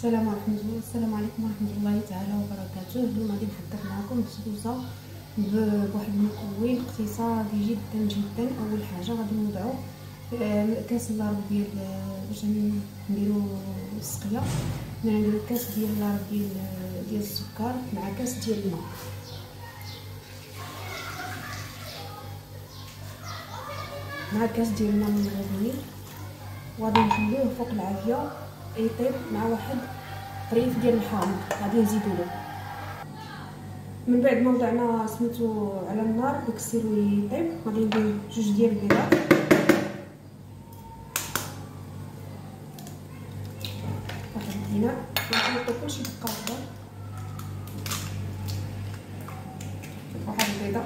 السلام ورحمة الله السلام عليكم ورحمة الله تعالى وبركاته. اليوم غادي نحضر معكم بسبوسة بواحد المكون اقتصادي جدا جدا. أول حاجة غادي نوضعو آه، كاس لارب ديال باش نديرو السقية نديرو كاس ديال لارب ديال ديال السكر مع كاس ديال الماء. مع كاس ديال الماء مغلي وغادي نخليوه فوق العافية. يطيب مع واحد طريف ديال الحامض غادي نزيدو له. من بعد ما وضعنا سميتو على النار داك السيرو يطيب غادي ندير جوج ديال البيضات. واحد الاناء كلشي دقه واحد البيضة.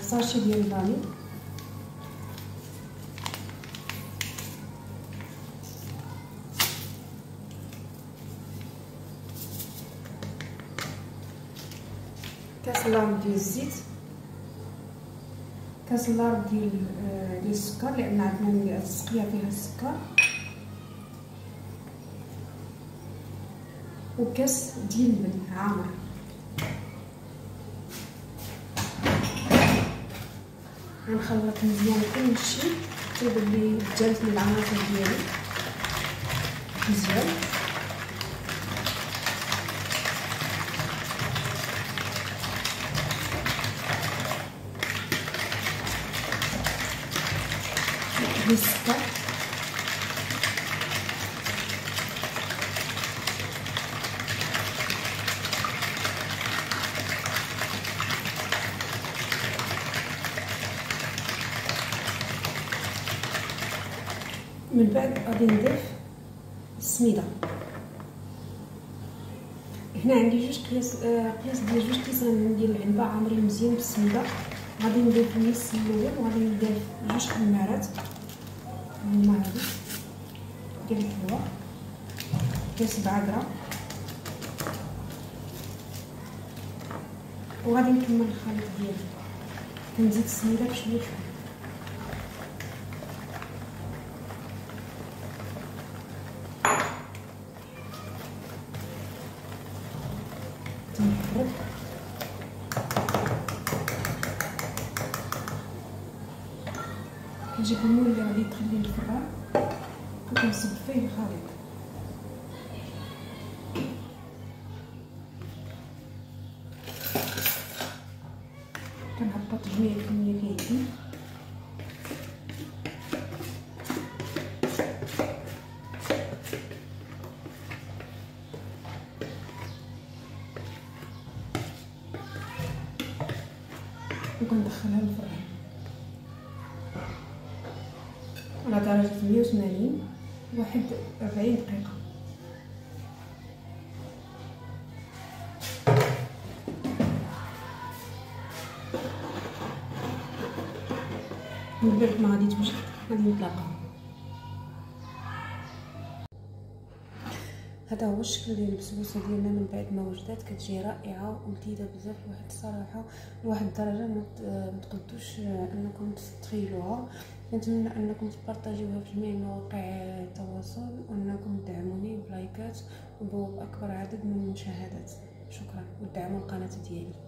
sachet ديال الفاني كاس الا ربع ديال الزيت كاس الا ربع ديال ديال السكر لأن عندنا السقيه فيها السكر وكاس ديال اللبن عامر غنخلط مزيان كلشي حتى لي جالت لي العناصر ديالي مزيان بالسكر من بعد غادي نضيف السميدة. هنا عندي جوج قياس آه قياس ديال جوج كيسان ديال العنبة عامرين مزيان بالسميدة. غادي نضيف النص الأول وغادي نضيف جوج حمارات. هادو ديال الحلوى كاس بعذرة وغادي نكمل الخليط ديالي. كنزيد السميدة بشوية بشويه تنحرك. المول اللي غادي يدخل لي الفران وكنصب فيه الخليط كنهبط جميع الكميه كيدي وكندخلها للفران على درجة مية وثمانين واحد أربعين دقيقة. من بعد ما غادي توجد غادي نطلقها هذا هو الشكل ديال البسبوسة ديالنا من بعد ما وجدات كتجي رائعة ولذيذه بزاف لواحد الصراحة لواحد الدرجة ما تقدوش أنكم تتخيلوها نتمنى أنكم تبارطاجيوها في جميع مواقع التواصل وأنكم تدعموني بلايكات وباكبر عدد من المشاهدات. شكرا ودعموا القناه ديالي.